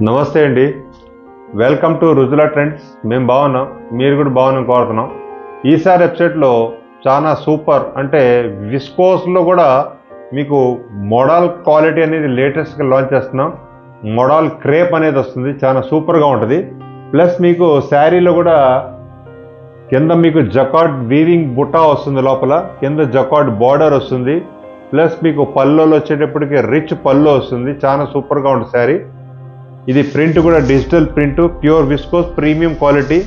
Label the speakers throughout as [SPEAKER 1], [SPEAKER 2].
[SPEAKER 1] నమస్తే అండి. Welcome to Rujula trends మేము బాగున్నాం. మీరు కూడా బాగున్నాం కోరుతున్నాం. ఈసారి వెబ్సైట్లో చాలా సూపర్ అంటే విస్కోస్లో కూడా మీకు మోడల్ క్వాలిటీ అనేది లేటెస్ట్గా లాంచ్ చేస్తున్నాం. మోడల్ క్రేప్ అనేది వస్తుంది. చాలా సూపర్గా ఉంటుంది. ప్లస్ మీకు శారీలో కూడా కింద మీకు జకాడ్ వీవింగ్ బుట్టా వస్తుంది లోపల. కింద జకాడ్ బార్డర్ వస్తుంది. ప్లస్ మీకు పల్లోలో వచ్చేటప్పటికి రిచ్ పల్లో వస్తుంది. చాలా సూపర్గా ఉంటుంది శారీ ఇది ప్రింట్ కూడా digital print pure viscose premium quality.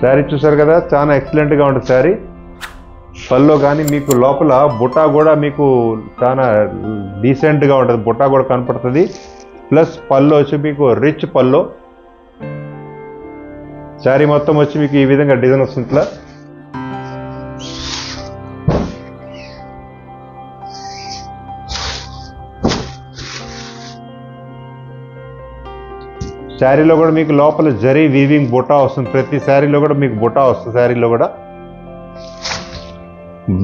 [SPEAKER 1] Sari చూసారు కదా చాలా ఎక్సలెంట్గా ఉంటుంది శారీ. పల్లో కానీ మీకు లోపల బుటా కూడా మీకు చాలా డీసెంట్గా ఉంటుంది. బుటా కూడా కనపడుతుంది. ప్లస్ పల్లో వచ్చి మీకు రిచ్ పల్లో శారీ మొత్తం వచ్చి మీకు ఈ విధంగా డిజైన్ వస్తుంది. ఇట్లా శారీలో కూడా మీకు లోపల జరీ వీవింగ్ బుటా వస్తుంది. ప్రతి శారీలో కూడా మీకు బుటా వస్తుంది. శారీలో కూడా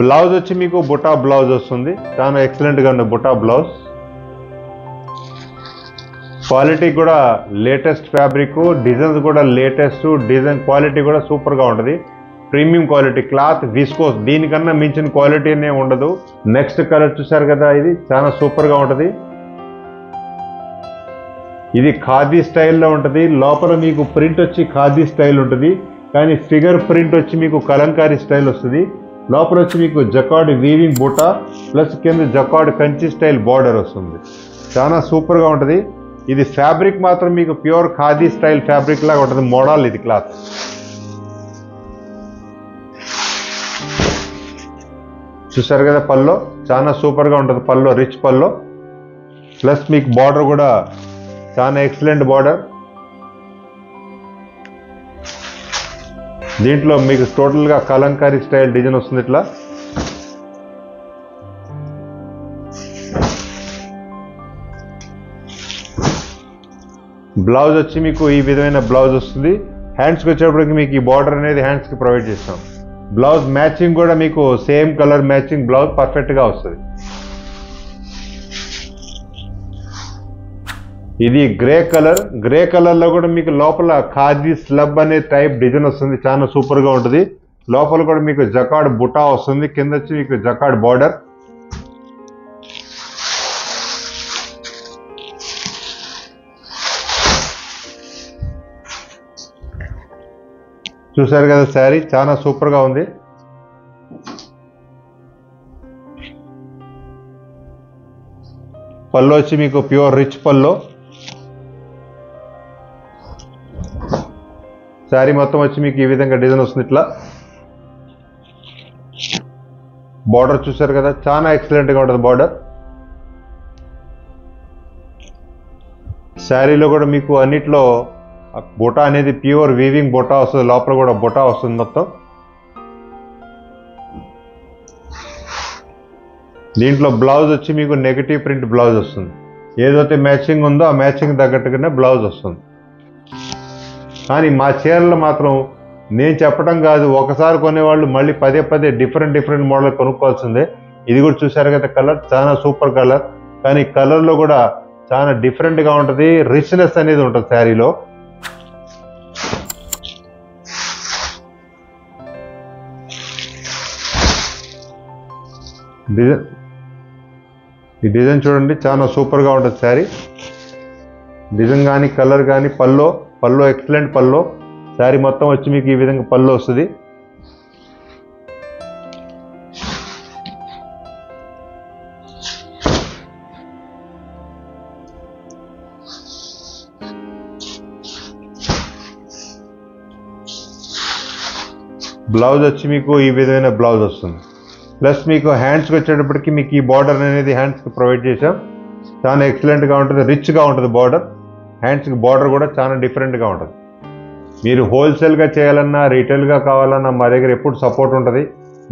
[SPEAKER 1] బ్లౌజ్ వచ్చి మీకు బుటా బ్లౌజ్ వస్తుంది. చాలా ఎక్సలెంట్గా ఉంది బుటా బ్లౌజ్. క్వాలిటీ కూడా లేటెస్ట్ ఫ్యాబ్రిక్ డిజైన్స్ కూడా లేటెస్ట్ డిజైన్ క్వాలిటీ కూడా సూపర్గా ఉంటుంది. ప్రీమియం క్వాలిటీ క్లాత్ విస్కోస్ దీనికన్నా మించిన క్వాలిటీనే ఉండదు. నెక్స్ట్ కలర్ చూసారు కదా ఇది? చాలా సూపర్గా ఉంటుంది. ఇది ఖాదీ స్టైల్లో ఉంటుంది. లోపల మీకు ప్రింట్ వచ్చి ఖాదీ స్టైల్ ఉంటుంది. కానీ ఫిగర్ ప్రింట్ వచ్చి మీకు కలంకారీ స్టైల్ వస్తుంది. లోపల వచ్చి మీకు జకాడ్ వీవింగ్ బూటా ప్లస్ కింద జకాడ్ కంచి స్టైల్ బార్డర్ వస్తుంది. చాలా సూపర్గా ఉంటుంది. ఇది ఫ్యాబ్రిక్ మాత్రం మీకు ప్యూర్ ఖాదీ స్టైల్ ఫ్యాబ్రిక్ లాగా ఉంటుంది. మోడల్ ఇది క్లాత్. చూసారు కదా పల్లో? చాలా సూపర్గా ఉంటుంది పల్లో రిచ్ పల్లో. ప్లస్ మీకు బార్డర్ కూడా చాలా ఎక్సలెంట్ బార్డర్ దీంట్లో మీకు టోటల్గా కలంకారీ స్టైల్ డిజైన్ వస్తుంది ఇట్లా. బ్లౌజ్ వచ్చి మీకు ఈ విధమైన బ్లౌజ్ వస్తుంది. హ్యాండ్స్కి వచ్చేటప్పటికి మీకు ఈ బార్డర్ అనేది హ్యాండ్స్కి ప్రొవైడ్ చేస్తాం. బ్లౌజ్ మ్యాచింగ్ కూడా మీకు సేమ్ కలర్ మ్యాచింగ్ బ్లౌజ్ పర్ఫెక్ట్గా వస్తుంది. ఇది గ్రే కలర్. గ్రే కలర్లో కూడా మీకు లోపల ఖాదీ స్లబ్ అనే టైప్ డిజైన్ వస్తుంది. చాలా సూపర్గా ఉంటుంది. లోపల కూడా మీకు జకాడ్ బుటా వస్తుంది. కింద వచ్చి మీకు జకాడ్ బార్డర్. చూసారు కదా శారీ? చాలా సూపర్గా ఉంది. పళ్ళు వచ్చి మీకు ప్యూర్ రిచ్ పళ్ళు. శారీ మొత్తం వచ్చి మీకు ఈ విధంగా డిజైన్ వస్తుంది ఇట్లా. బార్డర్ చూసారు కదా చాలా ఎక్సలెంట్గా ఉంటుంది బార్డర్ శారీలో కూడా మీకు అన్నిట్లో బొటా అనేది ప్యూర్ వీవింగ్ బొటా వస్తుంది లోపల కూడా బొటా వస్తుంది మొత్తం. దీంట్లో బ్లౌజ్ వచ్చి మీకు నెగిటివ్ ప్రింట్ బ్లౌజ్ వస్తుంది. ఏదైతే మ్యాచింగ్ ఉందో ఆ మ్యాచింగ్ తగ్గట్టుగానే బ్లౌజ్ వస్తుంది. కానీ మా చీరలు మాత్రం నేను చెప్పడం కాదు ఒకసారి కొనేవాళ్ళు మళ్ళీ పదే పదే డిఫరెంట్ డిఫరెంట్ మోడల్ కొనుక్కోవాల్సిందే. ఇది కూడా చూసారు కదా కలర్ చాలా సూపర్ కలర్. కానీ కలర్లో కూడా చాలా డిఫరెంట్గా ఉంటుంది రిచ్నెస్ అనేది ఉంటుంది శారీలో. డిజైన్ ఈ డిజైన్ చూడండి చాలా సూపర్గా ఉంటుంది శారీ. డిజైన్ కానీ కలర్ కానీ పల్లో పల్లో ఎక్సలెంట్ పల్లో. శారీ మొత్తం వచ్చి మీకు ఈ విధంగా పళ్ళు వస్తుంది. బ్లౌజ్ వచ్చి మీకు ఈ విధమైన బ్లౌజ్ వస్తుంది. ప్లస్ మీకు హ్యాండ్స్కి వచ్చేటప్పటికి మీకు ఈ బార్డర్ అనేది హ్యాండ్స్కి ప్రొవైడ్ చేసాం చాలా ఎక్సలెంట్గా ఉంటుంది రిచ్గా ఉంటుంది బార్డర్ హ్యాండ్స్కి బార్డర్ కూడా చాలా డిఫరెంట్గా ఉంటుంది. మీరు హోల్సేల్గా చేయాలన్నా రీటైల్గా కావాలన్నా మా దగ్గర ఎప్పుడు సపోర్ట్ ఉంటుంది.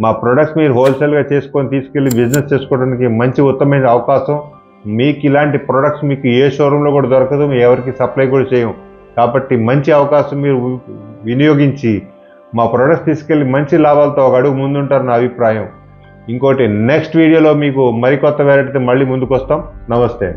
[SPEAKER 1] మా ప్రొడక్ట్స్ మీరు హోల్సేల్గా చేసుకొని తీసుకెళ్ళి బిజినెస్ చేసుకోవడానికి మంచి ఉత్తమమైన అవకాశం. మీకు ఇలాంటి ప్రొడక్ట్స్ మీకు ఏ షోరూంలో కూడా దొరకదు ఎవరికి సప్లై కూడా చేయం కాబట్టి మంచి అవకాశం మీరు వినియోగించి మా ప్రొడక్ట్స్ తీసుకెళ్ళి మంచి లాభాలతో ఒక అడుగు ముందుంటారు నా అభిప్రాయం. ఇంకోటి నెక్స్ట్ వీడియోలో మీకు మరికొత్త వెరైటీతో మళ్ళీ ముందుకు వస్తాం నమస్తే